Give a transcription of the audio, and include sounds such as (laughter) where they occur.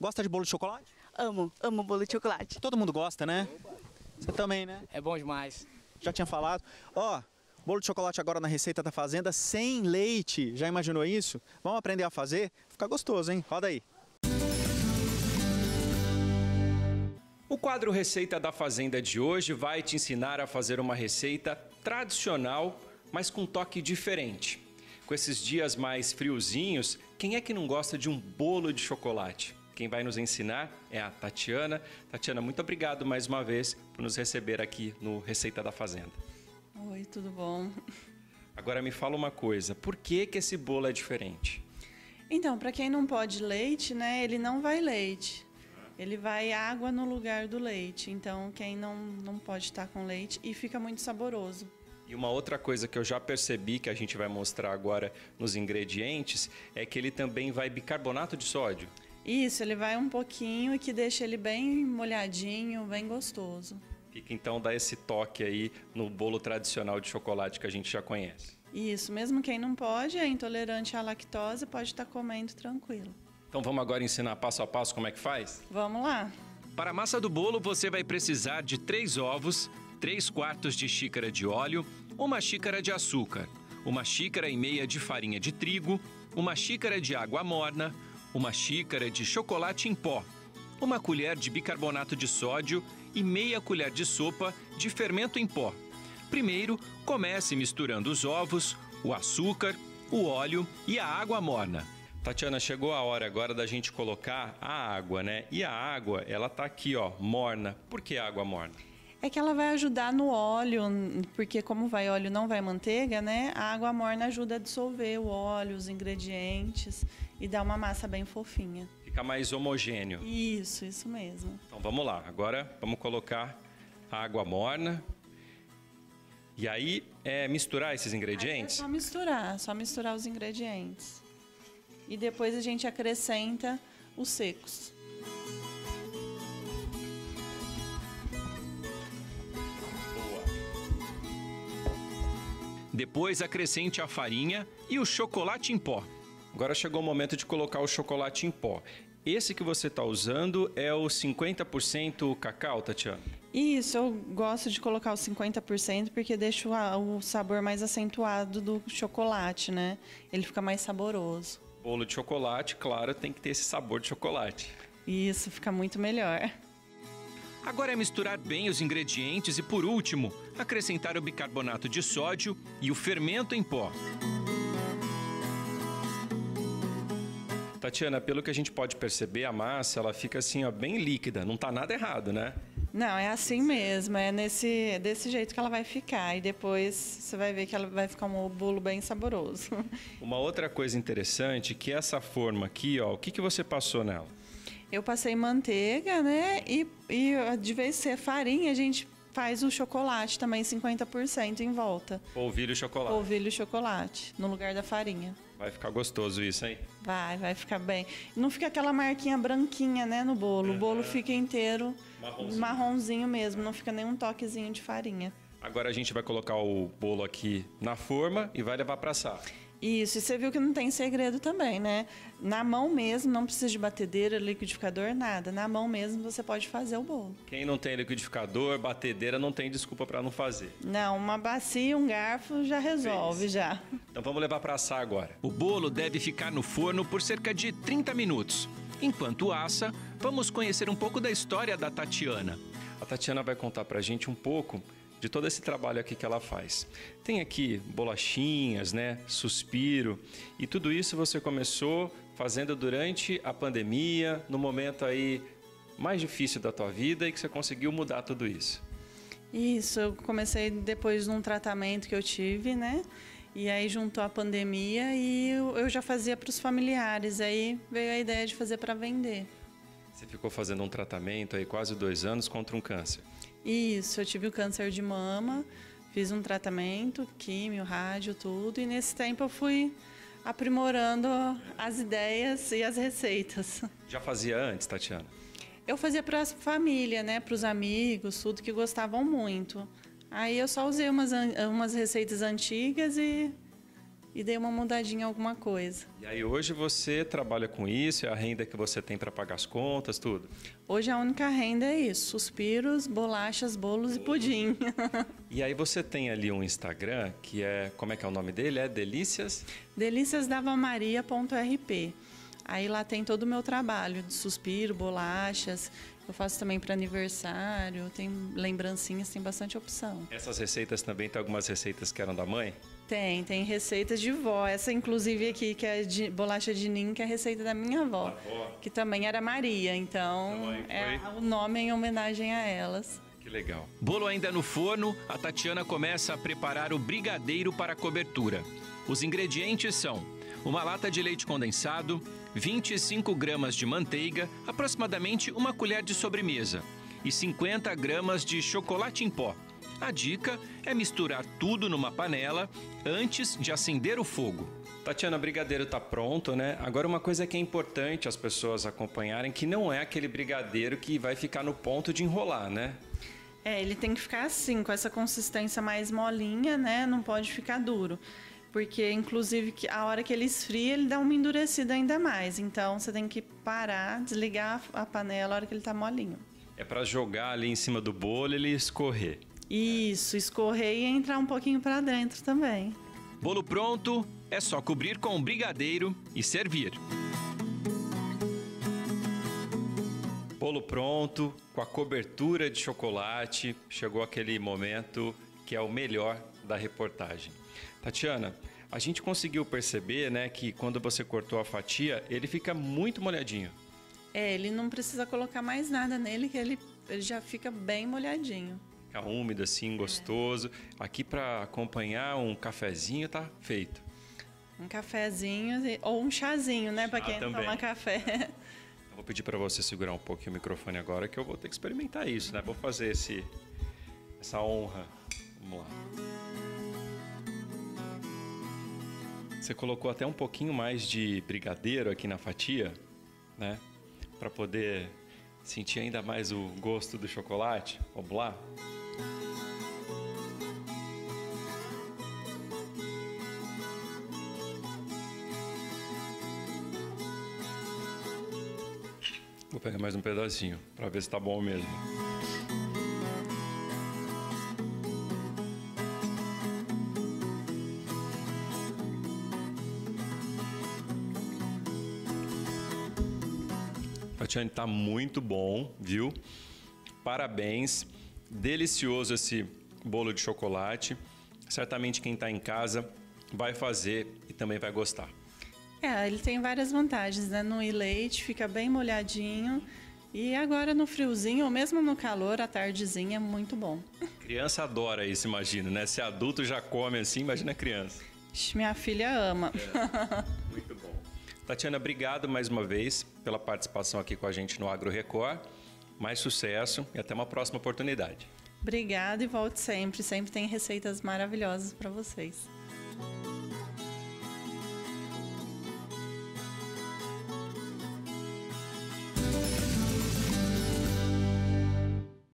Gosta de bolo de chocolate? Amo, amo bolo de chocolate. Todo mundo gosta, né? Você também, né? É bom demais. Já tinha falado. Ó, bolo de chocolate agora na receita da fazenda sem leite. Já imaginou isso? Vamos aprender a fazer? Fica gostoso, hein? Roda aí. O quadro Receita da Fazenda de hoje vai te ensinar a fazer uma receita tradicional, mas com um toque diferente. Com esses dias mais friozinhos, quem é que não gosta de um bolo de chocolate? Quem vai nos ensinar é a Tatiana. Tatiana, muito obrigado mais uma vez por nos receber aqui no Receita da Fazenda. Oi, tudo bom? Agora me fala uma coisa, por que que esse bolo é diferente? Então, para quem não pode leite, né, ele não vai leite. Ele vai água no lugar do leite. Então, quem não, não pode estar com leite e fica muito saboroso. E uma outra coisa que eu já percebi que a gente vai mostrar agora nos ingredientes é que ele também vai bicarbonato de sódio. Isso, ele vai um pouquinho e que deixa ele bem molhadinho, bem gostoso. Fica então dá esse toque aí no bolo tradicional de chocolate que a gente já conhece. Isso, mesmo quem não pode, é intolerante à lactose, pode estar comendo tranquilo. Então vamos agora ensinar passo a passo como é que faz? Vamos lá. Para a massa do bolo, você vai precisar de 3 ovos, 3 quartos de xícara de óleo, uma xícara de açúcar, uma xícara e meia de farinha de trigo, uma xícara de água morna, uma xícara de chocolate em pó, uma colher de bicarbonato de sódio e meia colher de sopa de fermento em pó. Primeiro, comece misturando os ovos, o açúcar, o óleo e a água morna. Tatiana, chegou a hora agora da gente colocar a água, né? E a água, ela tá aqui, ó, morna. Por que água morna? É que ela vai ajudar no óleo, porque como vai óleo não vai manteiga, né? A água morna ajuda a dissolver o óleo, os ingredientes e dá uma massa bem fofinha. Fica mais homogêneo. Isso, isso mesmo. Então vamos lá. Agora vamos colocar a água morna. E aí é misturar esses ingredientes? Aí é só misturar, só misturar os ingredientes. E depois a gente acrescenta os secos. Depois acrescente a farinha e o chocolate em pó. Agora chegou o momento de colocar o chocolate em pó. Esse que você está usando é o 50% cacau, Tatiana? Isso, eu gosto de colocar o 50% porque deixa o sabor mais acentuado do chocolate, né? Ele fica mais saboroso. Bolo de chocolate, claro, tem que ter esse sabor de chocolate. Isso, fica muito melhor. Agora é misturar bem os ingredientes e, por último, acrescentar o bicarbonato de sódio e o fermento em pó. Tatiana, pelo que a gente pode perceber, a massa ela fica assim, ó, bem líquida. Não tá nada errado, né? Não, é assim mesmo. É nesse, desse jeito que ela vai ficar. E depois você vai ver que ela vai ficar um bolo bem saboroso. Uma outra coisa interessante que essa forma aqui, ó, o que, que você passou nela? Eu passei manteiga, né? E, e de vez em ser farinha, a gente faz o chocolate também 50% em volta. Polvilho e chocolate. Polvilho e chocolate, no lugar da farinha. Vai ficar gostoso isso, hein? Vai, vai ficar bem. Não fica aquela marquinha branquinha, né, no bolo. O bolo fica inteiro marronzinho. marronzinho mesmo, não fica nenhum toquezinho de farinha. Agora a gente vai colocar o bolo aqui na forma e vai levar para assar. Isso, e você viu que não tem segredo também, né? Na mão mesmo, não precisa de batedeira, liquidificador, nada. Na mão mesmo você pode fazer o bolo. Quem não tem liquidificador, batedeira, não tem desculpa para não fazer. Não, uma bacia, um garfo já resolve Fez. já. Então vamos levar para assar agora. O bolo deve ficar no forno por cerca de 30 minutos. Enquanto assa, vamos conhecer um pouco da história da Tatiana. A Tatiana vai contar pra gente um pouco de todo esse trabalho aqui que ela faz. Tem aqui bolachinhas, né, suspiro, e tudo isso você começou fazendo durante a pandemia, no momento aí mais difícil da tua vida e que você conseguiu mudar tudo isso. Isso, eu comecei depois de um tratamento que eu tive, né? E aí juntou a pandemia e eu já fazia para os familiares. Aí veio a ideia de fazer para vender. Você ficou fazendo um tratamento aí quase dois anos contra um câncer. Isso, eu tive o câncer de mama, fiz um tratamento, químio, rádio, tudo, e nesse tempo eu fui aprimorando as ideias e as receitas. Já fazia antes, Tatiana? Eu fazia para a família, né, para os amigos, tudo que gostavam muito. Aí eu só usei umas, umas receitas antigas e e dei uma mudadinha em alguma coisa. E aí hoje você trabalha com isso, é a renda que você tem para pagar as contas, tudo? Hoje a única renda é isso, suspiros, bolachas, bolos e pudim. e aí você tem ali um Instagram que é, como é que é o nome dele? É Delícias? delíciasdavamaria.rp. Aí lá tem todo o meu trabalho de suspiro, bolachas. Eu faço também para aniversário, tem lembrancinhas, tem bastante opção. Essas receitas também tem algumas receitas que eram da mãe? Tem, tem receitas de vó. Essa, inclusive, aqui, que é de bolacha de ninho, que é a receita da minha avó, avó. que também era Maria. Então, é o nome em homenagem a elas. Que legal. Bolo ainda no forno, a Tatiana começa a preparar o brigadeiro para a cobertura. Os ingredientes são uma lata de leite condensado, 25 gramas de manteiga, aproximadamente uma colher de sobremesa, e 50 gramas de chocolate em pó. A dica é misturar tudo numa panela antes de acender o fogo. Tatiana, o brigadeiro está pronto, né? Agora uma coisa que é importante as pessoas acompanharem, que não é aquele brigadeiro que vai ficar no ponto de enrolar, né? É, ele tem que ficar assim, com essa consistência mais molinha, né? Não pode ficar duro. Porque, inclusive, a hora que ele esfria, ele dá uma endurecida ainda mais. Então, você tem que parar, desligar a panela a hora que ele está molinho. É para jogar ali em cima do bolo ele escorrer. Isso, escorrer e entrar um pouquinho para dentro também. Bolo pronto, é só cobrir com um brigadeiro e servir. Bolo pronto, com a cobertura de chocolate, chegou aquele momento que é o melhor da reportagem. Tatiana, a gente conseguiu perceber, né, que quando você cortou a fatia, ele fica muito molhadinho. É, ele não precisa colocar mais nada nele, que ele, ele já fica bem molhadinho. Fica úmido assim, gostoso. Aqui para acompanhar um cafezinho tá feito. Um cafezinho ou um chazinho, né, para quem também. toma café. Eu vou pedir para você segurar um pouquinho o microfone agora que eu vou ter que experimentar isso, né? Vou fazer esse essa honra. Vamos lá. Você colocou até um pouquinho mais de brigadeiro aqui na fatia, né? Para poder sentir ainda mais o gosto do chocolate. Vamos lá? Vou pegar mais um pedacinho para ver se tá bom mesmo. Tatiane, tá muito bom, viu? Parabéns. Delicioso esse bolo de chocolate. Certamente quem está em casa vai fazer e também vai gostar. É, ele tem várias vantagens, né? No leite fica bem molhadinho. E agora no friozinho, ou mesmo no calor, à tardezinha, é muito bom. Criança adora isso, imagino, né? Se adulto já come assim, imagina criança. Minha filha ama. É. (laughs) Tatiana, obrigado mais uma vez pela participação aqui com a gente no Agro Record. Mais sucesso e até uma próxima oportunidade. Obrigada e volte sempre. Sempre tem receitas maravilhosas para vocês.